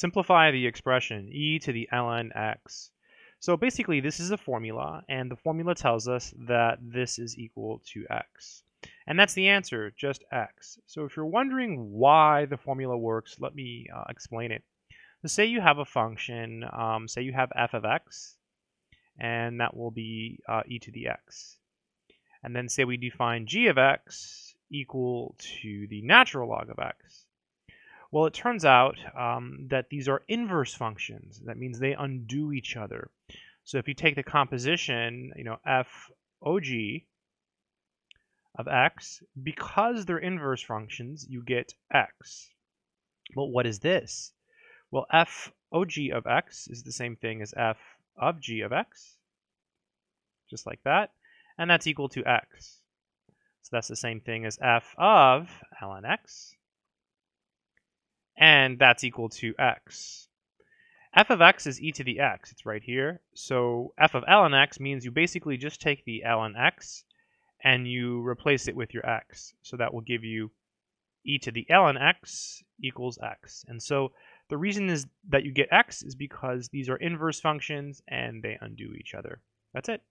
simplify the expression e to the ln x. So basically this is a formula and the formula tells us that this is equal to x. And that's the answer, just x. So if you're wondering why the formula works, let me uh, explain it. So say you have a function, um, say you have f of x, and that will be uh, e to the x. And then say we define g of x equal to the natural log of x. Well, it turns out um, that these are inverse functions. That means they undo each other. So if you take the composition, you know, f og of x, because they're inverse functions, you get x. Well, what is this? Well, f og of x is the same thing as f of g of x, just like that, and that's equal to x. So that's the same thing as f of ln x, and that's equal to x. f of x is e to the x, it's right here. So f of ln x means you basically just take the ln x and you replace it with your x. So that will give you e to the ln x equals x. And so the reason is that you get x is because these are inverse functions and they undo each other. That's it.